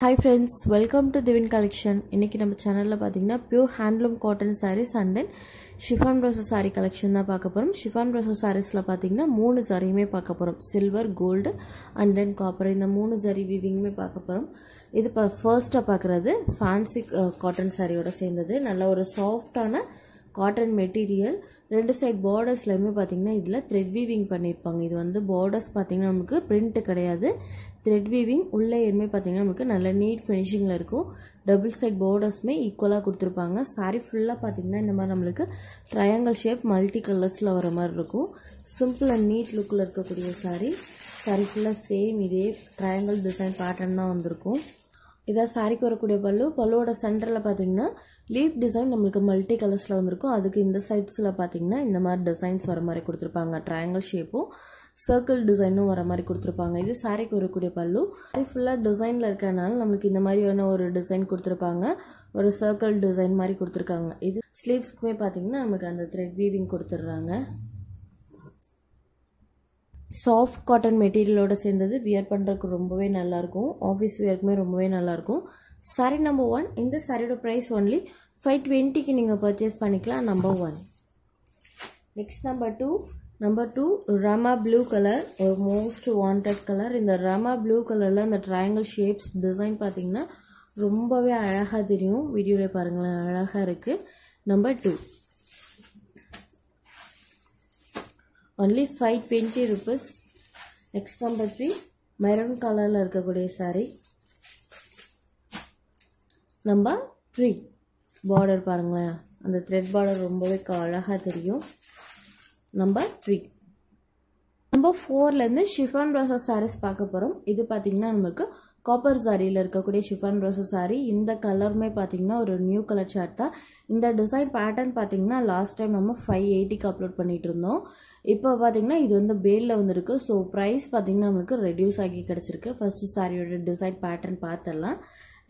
Hi friends welcome to Divine collection இன்றைக்கி நம்ம சேனலில் பார்த்தீங்கன்னா pure handloom cotton saris and then chiffon ப்ரோசோ sari collection தான் பார்க்க போகிறோம் ஷிஃபான் ப்ரோசோ சாரீஸில் பார்த்தீங்கன்னா மூணு ஜரியுமே பார்க்க போகிறோம் silver gold and then copper இந்த மூணு ஜரி வீவிங்குமே பார்க்க போகிறோம் இது இப்போ ஃபர்ஸ்ட்டாக பார்க்குறது ஃபேன்சி காட்டன் சாரியோட சேர்ந்தது. நல்ல ஒரு சாஃப்டான காட்டன் மெட்டீரியல் ரெண்டு சைட் பார்டர்ஸ்லையுமே பார்த்தீங்கன்னா இதில் த்ரெட் வீவிங் பண்ணியிருப்பாங்க இது வந்து பார்டர்ஸ் பார்த்தீங்கன்னா நமக்கு பிரிண்ட்டு கிடையாது. த்ரெட் வீவிங் உள்ளே எதுவுமே பார்த்தீங்கன்னா நமக்கு நல்ல நீட் ஃபினிஷிங்கில் இருக்கும். டபுள் சைட் பார்டர்ஸுமே ஈக்குவலாக கொடுத்துருப்பாங்க. சாரி ஃபுல்லாக பார்த்தீங்கன்னா இந்த மாதிரி நம்மளுக்கு ட்ரையாங்கிள் ஷேப் மல்டி கலர்ஸில் வர மாதிரி இருக்கும். சிம்பிள் அண்ட் நீட் லுக்கில் இருக்கக்கூடிய சாரி சாரி ஃபுல்லாக சேம் இதே ட்ரையாங்கிள் டிசைன் பேட்டர்ன் தான் வந்திருக்கும். இதான் சாரிக்கு வரக்கூடிய பல்லு பல்லுவோட சென்டரில் பார்த்தீங்கன்னா லீஃப் டிசைன் நம்மளுக்கு மல்டி கலர்ஸில் வந்திருக்கும். அதுக்கு இந்த சைட்ஸில் பார்த்தீங்கன்னா இந்த மாதிரி டிசைன்ஸ் வர மாதிரி கொடுத்துருப்பாங்க. ட்ரையாங்கிள் ஷேப்பும் சர்க்கிள் டிசைனும் வர மாதிரி கொடுத்துருப்பாங்க. இது சாரிக்கு வரக்கூடிய பல்லு. சாரி ஃபுல்லாக டிசைனில் இருக்கனால நம்மளுக்கு இந்த மாதிரியான ஒரு டிசைன் கொடுத்துருப்பாங்க. ஒரு சர்க்கிள் டிசைன் மாதிரி கொடுத்துருக்காங்க. இது ஸ்லீவ்ஸ்க்குமே பார்த்தீங்கன்னா நமக்கு அந்த த்ரெட் வீவிங் கொடுத்துட்றாங்க. சாஃப்ட் காட்டன் மெட்டீரியலோட சேர்ந்தது. வியர் பண்ணுறதுக்கு ரொம்பவே நல்லாயிருக்கும். ஆஃபீஸ் வியருக்குமே ரொம்பவே நல்லாயிருக்கும். சாரி நம்பர் ஒன் இந்த சாரியோட ப்ரைஸ் ஒன்லி ஃபைவ் டுவெண்ட்டிக்கு நீங்கள் பர்ச்சேஸ் பண்ணிக்கலாம். Number one next number two number two Rama blue colour ஒரு மோஸ்ட் வாண்டட் கலர் இந்த ரமா ப்ளூ கலரில் இந்த ட்ரையாங்கிள் ஷேப்ஸ் டிசைன் பார்த்தீங்கன்னா ரொம்பவே அழகாக தெரியும். வீடியோவில் பாருங்களேன் அழகாக இருக்குது number two only five twenty rupees next number three maroon கலரில் இருக்கக்கூடிய சாரீ நம்பர் த்ரீ பார்டர் பாருங்களேன். அந்த த்ரெட் பார்டர் ரொம்பவே அழகாக தெரியும். நம்பர் த்ரீ நம்பர் ஃபோர்லேருந்து ஷிஃபான் ரோசா சாரீஸ் பார்க்க போகிறோம் இது பார்த்தீங்கன்னா நம்மளுக்கு காப்பர் சாரியில் இருக்கக்கூடிய ஷிஃபான் ரோசோ சாரி இந்த கலருமே பார்த்தீங்கன்னா ஒரு நியூ கலர் ஷார்ட் தான். இந்த டிசைன் பேட்டர்ன் பார்த்தீங்கன்னா லாஸ்ட் டைம் நம்ம ஃபைவ் எயிட்டிக்கு அப்லோட் பண்ணிட்டு இருந்தோம். இப்போ பார்த்தீங்கன்னா இது வந்து பேலில் வந்துருக்கு. ஸோ ப்ரைஸ் பார்த்தீங்கன்னா நம்மளுக்கு ரெடியூஸ் ஆகி கிடச்சிருக்கு. ஃபர்ஸ்ட் சாரியோட டிசைன் பேட்டர்ன் பார்த்துடலாம்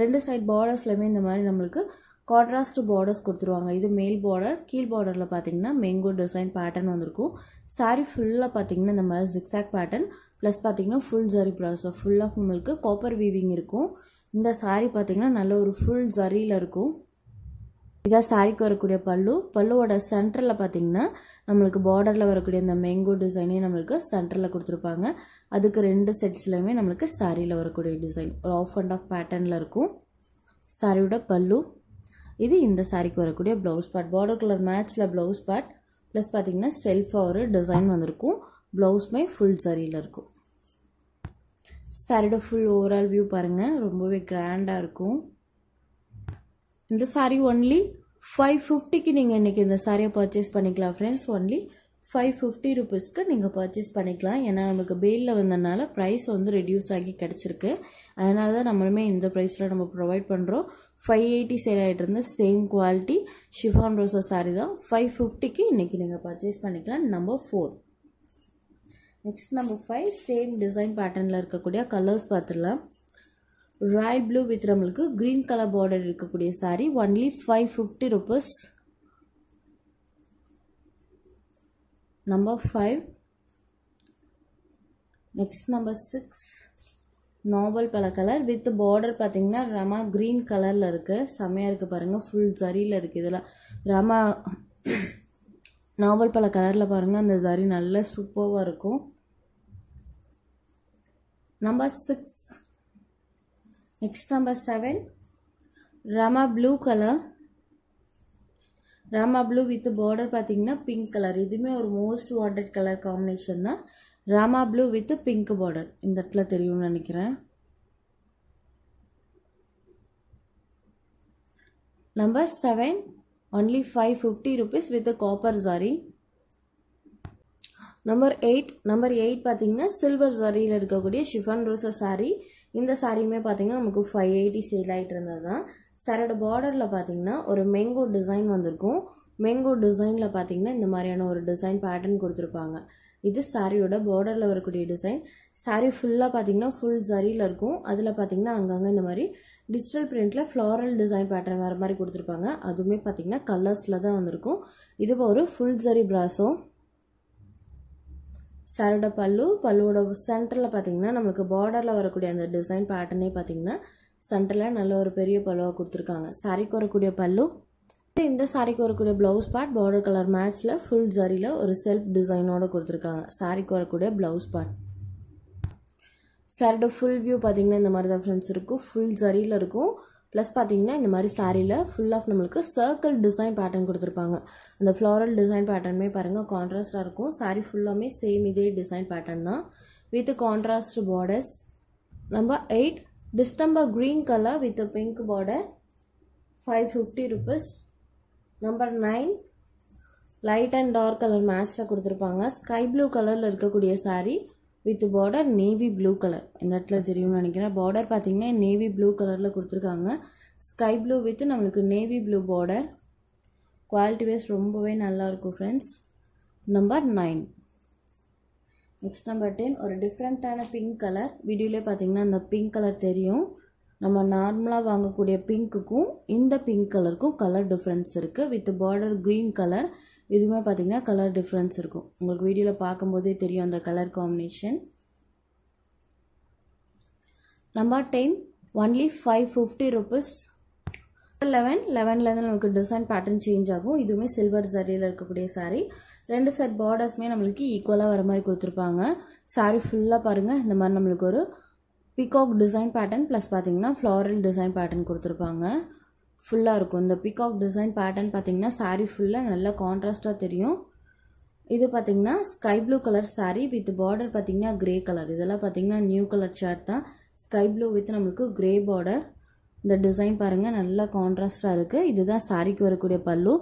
ரெண்டு சைட் பார்டர்ஸ்லையுமே இந்த மாதிரி நம்மளுக்கு கான்ட்ராஸ்ட் பார்டர்ஸ் கொடுத்துருவாங்க. இது மேல் பார்டர் கீழ் பார்டரில் பார்த்தீங்கன்னா மேங்கோ டிசைன் பேட்டர்ன் வந்திருக்கும். சாரி ஃபுல்லாக பார்த்தீங்கன்னா இந்த மாதிரி ஜிக்ஸாக் பேட்டர்ன் ப்ளஸ் பார்த்தீங்கன்னா ஃபுல் ஜரி ப்ளவுஸ் ஃபுல்லாக நம்மளுக்கு காப்பர் வீவிங் இருக்கும். இந்த சாரி பார்த்தீங்கன்னா நல்ல ஒரு ஃபுல் ஜரியில் இருக்கும். இதான் சாரிக்கு வரக்கூடிய பல்லு. பல்லுவோட சென்டரில் பார்த்தீங்கன்னா நம்மளுக்கு பார்டரில் வரக்கூடிய இந்த மேங்கோ டிசைனே நம்மளுக்கு சென்டரில் கொடுத்துருப்பாங்க. அதுக்கு ரெண்டு செட்ஸ்லையுமே நம்மளுக்கு சாரியில் வரக்கூடிய டிசைன் ஒரு ஆஃப் அண்ட் ஆஃப் பேட்டர்னில் இருக்கும். சாரியோட பல்லு. இது இந்த சாரிக்கு வரக்கூடிய ப்ளவுஸ் பார்ட் பார்டர் கலர் மேட்ச்சில் ப்ளவுஸ் பார்ட் ப்ளஸ் பார்த்தீங்கன்னா செல்ஃபாக ஒரு டிசைன் வந்திருக்கும். ப்ளவுஸ்மே ஃபுல் சரியில் இருக்கும். சாரியோட ஃபுல் ஓவரால் வியூ பாருங்கள் ரொம்பவே கிராண்டாக இருக்கும். இந்த சாரீ ஒன்லி ஃபைவ் ஃபிஃப்டிக்கு நீங்கள் இன்றைக்கி இந்த சாரியை பர்ச்சேஸ் பண்ணிக்கலாம் ஃப்ரெண்ட்ஸ் ஒன்லி ஃபைவ் ஃபிஃப்டி ருபீஸ்க்கு நீங்கள் பர்ச்சேஸ் பண்ணிக்கலாம். ஏன்னா நமக்கு பெயிலில் வந்ததுனால ப்ரைஸ் வந்து ரெடியூஸ் ஆகி கிடச்சிருக்கு. அதனால தான் நம்மளுமே இந்த ப்ரைஸில் நம்ம ப்ரொவைட் பண்ணுறோம் ஃபைவ் எயிட்டி சேல் ஆகிட்டு இருந்த same quality chiffon rosa sari தான் ஃபைவ் ஃபிஃப்டிக்கு இன்றைக்கி நீங்கள் பர்ச்சேஸ் பண்ணிக்கலாம் number four next number five same design பேட்டர்னில் இருக்கக்கூடிய கலர்ஸ் பார்த்துடலாம். ராயல் ப்ளூ வித் நம்மளுக்கு க்ரீன் கலர் பார்டர் இருக்கக்கூடிய sari only five fifty rupees number five next number six நாவல் பல கலர் வித் பார்டர் பார்த்தீங்கன்னா ரமா க்ரீன் கலரில் இருக்குது செம்மையாக இருக்குது பாருங்கள் ஃபுல் ஜரியில் இருக்குது இதெல்லாம் ரமா நாவல் பல கலரில் பாருங்கள் அந்த ஜரி நல்ல சூப்பராக இருக்கும். Number six next number seven Rama blue colour Rama blue with border பார்த்தீங்கன்னா பிங்க் கலர் இதுவுமே ஒரு மோஸ்ட் வாண்டட் கலர் காம்பினேஷன் தான் Rama blue with pink border இந்த இடத்துல தெரியும்னு நினைக்கிறேன் number seven only five fifty rupees with copper sari number eight number eight பார்த்தீங்கன்னா silver சாரியில் இருக்கக்கூடிய ஷிஃபான் ரோசா சாரி இந்த சாரியுமே பார்த்தீங்கன்னா நமக்கு ஃபைவ் எயிட்டி சேல் ஆகிட்டு இருந்தது தான் சாரோட பார்டரில் பார்த்தீங்கன்னா ஒரு மேங்கோ டிசைன் வந்திருக்கும். மேங்கோ டிசைனில் பார்த்தீங்கன்னா இந்த மாதிரியான ஒரு டிசைன் பேட்டர்ன் கொடுத்துருப்பாங்க. இது சாரியோட பார்டரில் வரக்கூடிய டிசைன் சாரி ஃபுல்லாக பார்த்தீங்கன்னா ஃபுல் ஜரியில் இருக்கும். அதில் பார்த்தீங்கன்னா அங்கங்கே இந்த மாதிரி டிஜிட்டல் பிரிண்டில் ஃப்ளாரல் டிசைன் பேட்டர்ன் வர மாதிரி கொடுத்துருப்பாங்க. அதுவுமே பார்த்தீங்கன்னா கலர்ஸில் தான் வந்திருக்கும். இது ஒரு ஃபுல் ஜரி பிராஸோ சாரோட பல்லு பல்லுவோட சென்டரில் பார்த்தீங்கன்னா நம்மளுக்கு பார்டரில் வரக்கூடிய அந்த டிசைன் பேட்டர்னே பார்த்தீங்கன்னா சென்டரில் நல்ல ஒரு பெரிய பல்லுவாக கொடுத்துருக்காங்க. சாரிக்கு வரக்கூடிய பல்லு. இந்த சாரிக்கு வரக்கூடிய ப்ளவுஸ் பார்ட் பார்டர் கலர் மேட்ச்சில் ஃபுல் ஜரியில் ஒரு செல்ஃப் டிசைனோட கொடுத்துருக்காங்க. சாரிக்கு வரக்கூடிய ப்ளவுஸ் பார்ட் சாரோட ஃபுல் வியூ பார்த்தீங்கன்னா இந்த மாதிரி தான் ஃப்ரெண்ட்ஸ் இருக்கும். ஃபுல் ஜரியில் இருக்கும். ப்ளஸ் பார்த்தீங்கன்னா இந்த மாதிரி சாரியில் ஃபுல் ஆஃப் நம்மளுக்கு சர்க்கிள் டிசைன் பேட்டர்ன் கொடுத்துருப்பாங்க. அந்த ஃப்ளாரல் டிசைன் பேட்டர்னுமே பாருங்கள் கான்ட்ராஸ்டாக இருக்கும். சாரி ஃபுல்லாமே சேம் இதே டிசைன் பேட்டர்ன் தான். With contrast borders number eight distemper green colour with pink border five fifty rupees number nine light and dark colour மேட்ச்சில் கொடுத்துருப்பாங்க. ஸ்கை ப்ளூ கலரில் இருக்கக்கூடிய sari with border navy blue colour இந்த இடத்துல தெரியும்னு நினைக்கிறேன். பார்டர் பார்த்தீங்கன்னா நேவி ப்ளூ கலரில் கொடுத்துருக்காங்க. ஸ்கை ப்ளூ வித் நம்மளுக்கு navy blue border quality wise ரொம்பவே நல்லாயிருக்கும் friends number nine next number ten ஒரு டிஃப்ரெண்ட்டான பிங்க் கலர் வீடியோலே பார்த்தீங்கன்னா அந்த பிங்க் கலர் தெரியும். நம்ம நார்மலாக வாங்கக்கூடிய பிங்க்குக்கும் இந்த பிங்க் கலருக்கும் கலர் டிஃப்ரென்ஸ் இருக்குது வித் பார்டர் க்ரீன் கலர் இதுவுமே பார்த்தீங்கன்னா கலர் டிஃப்ரென்ஸ் இருக்கும். உங்களுக்கு வீடியோவில் பார்க்கும்போதே தெரியும் அந்த colour combination number ten only five fifty rupees eleven லெவன்லேருந்து நமக்கு டிசைன் பேட்டர்ன் சேஞ்ச் ஆகும். இதுவுமே சில்வர் சரியில் இருக்கக்கூடிய சாரீ ரெண்டு செட் பார்டர்ஸுமே நம்மளுக்கு ஈக்குவலாக வர மாதிரி கொடுத்துருப்பாங்க. சாரீ ஃபுல்லாக பாருங்கள் இந்த மாதிரி நம்மளுக்கு ஒரு பிகாக் டிசைன் பேட்டர்ன் ப்ளஸ் பார்த்தீங்கன்னா ஃப்ளாரல் டிசைன் பேட்டர்ன் கொடுத்துருப்பாங்க. ஃபுல்லாக இருக்கும். இந்த பிகாக் டிசைன் பேட்டர்ன் பார்த்தீங்கன்னா சாரீ ஃபுல்லாக நல்லா கான்ட்ராஸ்டாக தெரியும். இது பார்த்தீங்கன்னா sky blue colour sari with border பார்த்தீங்கன்னா கிரே கலர் இதெல்லாம் பார்த்தீங்கன்னா நியூ கலர் ஷர்ட் தான். ஸ்கை ப்ளூ வித் நம்மளுக்கு கிரே பார்டர் இந்த டிசைன் பாருங்கள் நல்லா கான்ட்ராஸ்டாக இருக்குது இதுதான் சாரிக்கு வரக்கூடிய பல்லு.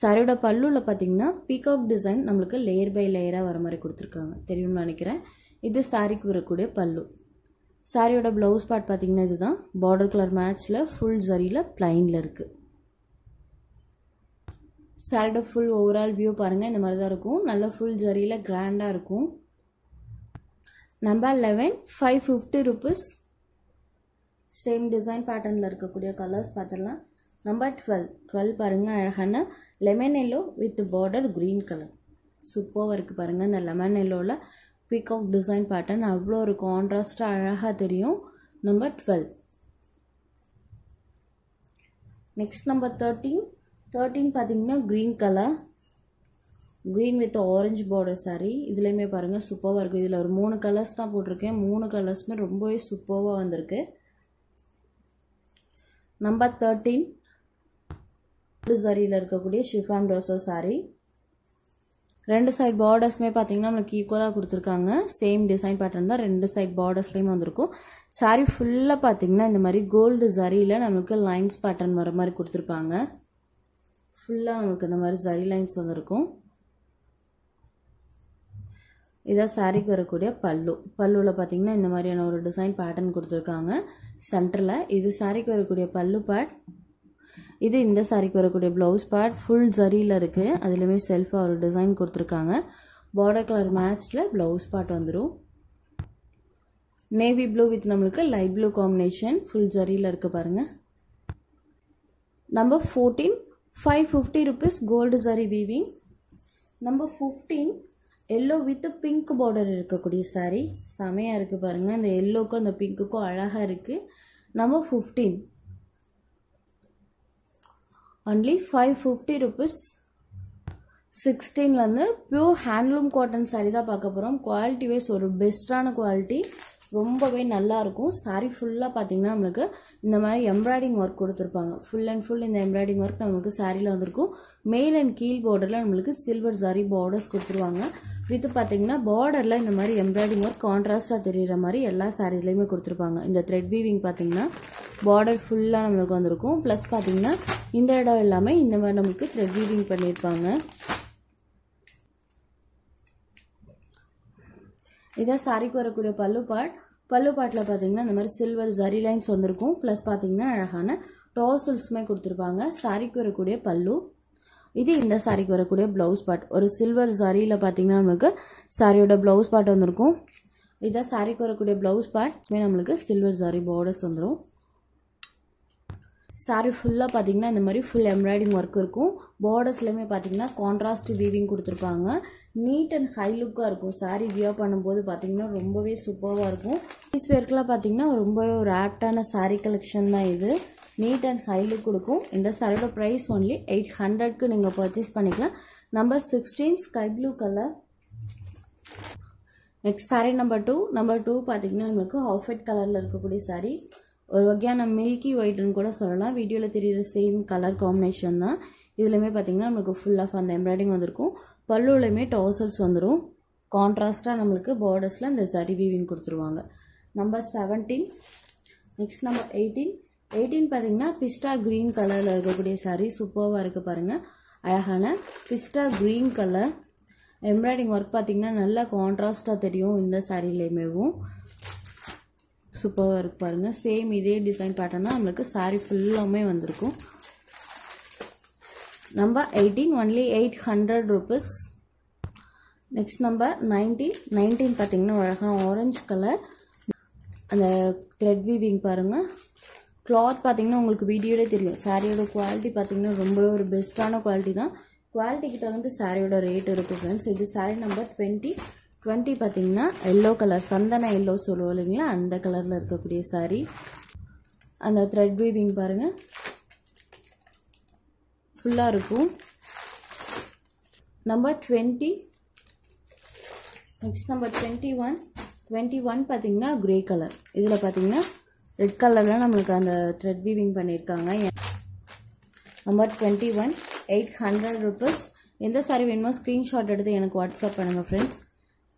சாரியோட பல்லுவில் பார்த்தீங்கன்னா பீகாக் டிசைன் நம்மளுக்கு லேயர் பை லேயராக வர மாதிரி கொடுத்துருக்காங்க. தெரியும்னு நினைக்கிறேன். இது சாரிக்கு வரக்கூடிய பல்லு. சாரியோட ப்ளவுஸ் பார்ட் பார்த்தீங்கன்னா இதுதான். பார்டர் கலர் மேட்ச்சில் ஃபுல் ஜரியில் பிளைனில் இருக்குது சாரியோட ஃபுல் ஓவரால் வியூ பாருங்கள் இந்த மாதிரி தான் இருக்கும். நல்ல ஃபுல் ஜரியில் கிராண்டாக இருக்கும். Number eleven five fifty rupees same design பேட்டர்னில் இருக்கக்கூடிய கலர்ஸ் பார்த்துடலாம் நம்பர் டுவெல் டுவெல் பாருங்கள் அழகான lemon yellow with border green colour சூப்பராக இருக்குது பாருங்கள் இந்த லெமன் எல்லோவில் பீகாக் டிசைன் பேட்டர்ன் அவ்வளோ ஒரு கான்ட்ராஸ்டாக அழகாக தெரியும். Number twelve next number thirteen thirteen பார்த்தீங்கன்னா green colour green with orange border sari இதுலேயுமே பாருங்கள் சூப்பராக இருக்குது இதில் ஒரு மூணு கலர்ஸ் தான் போட்டிருக்கேன். மூணு கலர்ஸுமே ரொம்பவே சூப்பராக வந்திருக்கு. நம்பர் தேர்ட்டீன் சாரியில் இருக்கக்கூடிய ஷிஃபான் ரோசோ சாரீ ரெண்டு சைட் பார்டர்ஸுமே பார்த்தீங்கன்னா நம்மளுக்கு ஈக்குவலாக கொடுத்துருக்காங்க. சேம் டிசைன் பேட்டர்ன் தான் ரெண்டு சைட் பார்டர்ஸ்லேயுமே வந்திருக்கும். சாரீ ஃபுல்லாக பார்த்தீங்கன்னா இந்த மாதிரி கோல்டு ஜரியில் நம்மளுக்கு லைன்ஸ் பேட்டர்ன் வர மாதிரி கொடுத்துருப்பாங்க. ஃபுல்லாக நம்மளுக்கு இந்த மாதிரி ஜரி லைன்ஸ் வந்திருக்கும். இதான் சாரீக்கு வரக்கூடிய பல்லு. பல்லுவில் பார்த்தீங்கன்னா இந்த மாதிரியான ஒரு டிசைன் பேட்டர்ன் கொடுத்துருக்காங்க. சென்டரில் இது சாரீக்கு வரக்கூடிய பல்லு பேட் இது இந்த சாரிக்கு வரக்கூடிய ப்ளவுஸ் பேட் ஃபுல் ஜரியில் இருக்குது அதுலேயுமே செல்ஃபாக ஒரு டிசைன் கொடுத்துருக்காங்க. பார்டர் கலர் மேட்ச்சில் ப்ளவுஸ் பேட் வந்துடும் நேவி ப்ளூ வித் நம்மளுக்கு லைட் ப்ளூ காம்பினேஷன் ஃபுல் ஜரியில் இருக்குது பாருங்கள் number fourteen five fifty rupees gold zari weaving number fifteen yellow with pink border இருக்கக்கூடிய சாரீ செமையாக இருக்குது பாருங்கள் இந்த எல்லோக்கும் அந்த பிங்க்குக்கும் அழகாக இருக்குது number fifteen only five fifty rupees சிக்ஸ்டீன்லேருந்து pure handloom cotton sari தான் பார்க்க போகிறோம் குவாலிட்டி வைஸ் ஒரு பெஸ்ட்டான குவாலிட்டி ரொம்பவே நல்லாயிருக்கும் சாரீ ஃபுல்லாக பார்த்தீங்கன்னா நம்மளுக்கு இந்த மாதிரி எம்ப்ராய்டிங் ஒர்க் கொடுத்துருப்பாங்க. ஃபுல் அண்ட் ஃபுல் இந்த எம்ப்ராய்டிங் ஒர்க் நம்மளுக்கு சாரியில் வந்திருக்கும். மேல் அண்ட் கீழ் பார்டரில் நம்மளுக்கு சில்வர் சாரி பார்டர்ஸ் கொடுத்துருவாங்க. வித் பார்த்தீங்கன்னா பார்டரில் இந்த மாதிரி எம்ப்ராய்டிங் ஒர்க் கான்ட்ராஸ்டாக தெரிகிற மாதிரி எல்லா சாரீலையுமே கொடுத்துருப்பாங்க. இந்த த்ரெட் வீவிங் பார்த்தீங்கன்னா பார்டர் ஃபுல்லாக நம்மளுக்கு வந்திருக்கும். ப்ளஸ் பார்த்தீங்கன்னா இந்த இடம் எல்லாமே இந்த மாதிரி நம்மளுக்கு த்ரெட் வீவிங் பண்ணியிருப்பாங்க. இதான் சாரிக்கு வரக்கூடிய பல்லு பாட் பல்லு பாட்டில் பார்த்தீங்கன்னா இந்த மாதிரி சில்வர் ஜரி லைன்ஸ் வந்திருக்கும். ப்ளஸ் பார்த்தீங்கன்னா அழகான டோசல்ஸுமே கொடுத்துருப்பாங்க. சாரிக்கு வரக்கூடிய பல்லு. இது இந்த சாரிக்கு வரக்கூடிய ப்ளவுஸ் பாட் ஒரு சில்வர் சாரியில் பார்த்தீங்கன்னா நம்மளுக்கு சாரியோட ப்ளவுஸ் பாட் வந்திருக்கும். இதான் சாரிக்கு வரக்கூடிய ப்ளவுஸ் பார்ட் நம்மளுக்கு சில்வர் சாரி பார்டர்ஸ் வந்துடும் சாரி ஃபுல்லாக பார்த்தீங்கன்னா இந்த மாதிரி ஃபுல் எம்ப்ராய்டிங் ஒர்க் இருக்கும். பார்டர்ஸ்லையுமே பார்த்தீங்கன்னா கான்ட்ராஸ்ட் வீவிங் கொடுத்துருப்பாங்க. நீட் அண்ட் ஹை லுக்காக இருக்கும். சாரி வியர் பண்ணும்போது பார்த்தீங்கன்னா ரொம்பவே சூப்பராக இருக்கும். பீஸ் வேர்க்கெலாம் பார்த்தீங்கன்னா ரொம்பவே ஒரு ஆப்டான சாரி கலெக்ஷன் தான் இது. நீட் அண்ட் ஹை லுக் கொடுக்கும். இந்த சாரியோட ப்ரைஸ் ஒன்லி எயிட் ஹண்ட்ரட்க்கு நீங்கள் பர்ச்சேஸ் பண்ணிக்கலாம். Number sixteen sky blue colour next sari number two number two பார்த்தீங்கன்னா நம்மளுக்கு ஆஃப் ஒயிட் கலரில் இருக்கக்கூடிய சாரீ ஒரு வகையான மில்கி ஒயிட்னு கூட சொல்லலாம். வீடியோவில் தெரியுற சேம் கலர் காம்பினேஷன் தான். இதுலையுமே பார்த்தீங்கன்னா நம்மளுக்கு ஃபுல் ஆஃப் அந்த எம்ப்ராய்டிங் வந்திருக்கும். பல்லுலையுமே டாசல்ஸ் வந்துடும் கான்ட்ராஸ்டாக நம்மளுக்கு பார்டர்ஸில் இந்த ஜரி வீவிங் கொடுத்துருவாங்க. Number seventeen next number eighteen eighteen பார்த்தீங்கன்னா பிஸ்டா க்ரீன் கலரில் இருக்கக்கூடிய சாரீ சூப்பராக இருக்குது பாருங்கள் அழகான pista green colour embroidering work பார்த்தீங்கன்னா நல்லா கான்ட்ராஸ்ட்டாக தெரியும் இந்த சாரீலேயுமேவும் சூப்பராக இருக்கு பாருங்கள் சேம் இதே டிசைன் பேட்டர்ன் தான் நம்மளுக்கு சாரீ ஃபுல்லாமே வந்திருக்கும். Number eighteen only eight hundred rupees next number nineteen nineteen பார்த்தீங்கன்னா அழகான ஆரஞ்சு கலர் அந்த த்ரெட் வீவிங் பாருங்கள் கிளாத் பார்த்தீங்கன்னா உங்களுக்கு வீடியோலே தெரியும். சாரியோட குவாலிட்டி பார்த்தீங்கன்னா ரொம்பவே ஒரு பெஸ்ட்டான குவாலிட்டி தான். குவாலிட்டிக்கு தகுந்த சாரியோட ரேட் இருக்குது ஃப்ரெண்ட்ஸ் இது சாரீ நம்பர் டுவெண்ட்டி டுவெண்ட்டி பார்த்தீங்கன்னா எல்லோ கலர் சந்தன எல்லோ சொல்லுவோம் இல்லைங்களா? அந்த கலரில் இருக்கக்கூடிய சாரி அந்த த்ரெட் வீவிங் பாருங்கள் ஃபுல்லாக இருக்கும். Number twenty next number twenty one twenty one பார்த்தீங்கன்னா க்ரே கலர் இதில் பார்த்தீங்கன்னா ரெட் கலரில் நம்மளுக்கு அந்த த்ரெட் வீவிங் பண்ணியிருக்காங்க. Number twenty one eight hundred rupees எந்த சாரி வேணுமோ ஸ்க்ரீன்ஷாட் எடுத்து எனக்கு வாட்ஸ்அப் பண்ணுங்கள் ஃப்ரெண்ட்ஸ்